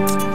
Bye.